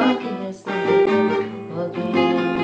darkest night will be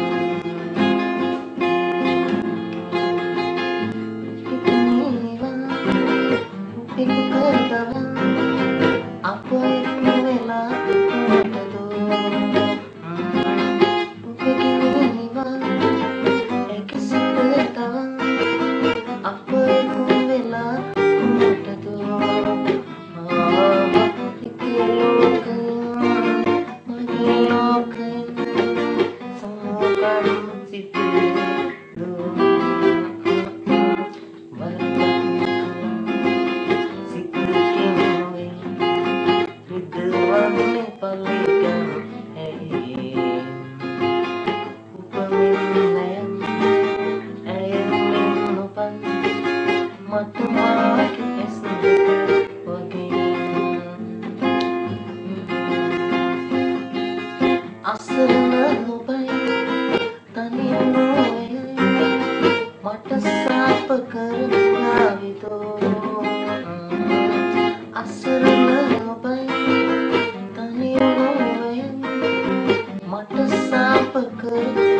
මට මාගේ ඇස් දෙක වගේ අසරණ නොබයි තනිය නොවයයි මට සාප කරයාවිතෝ අසරණ නොබයි තනිය නොවයයි මට සාප කර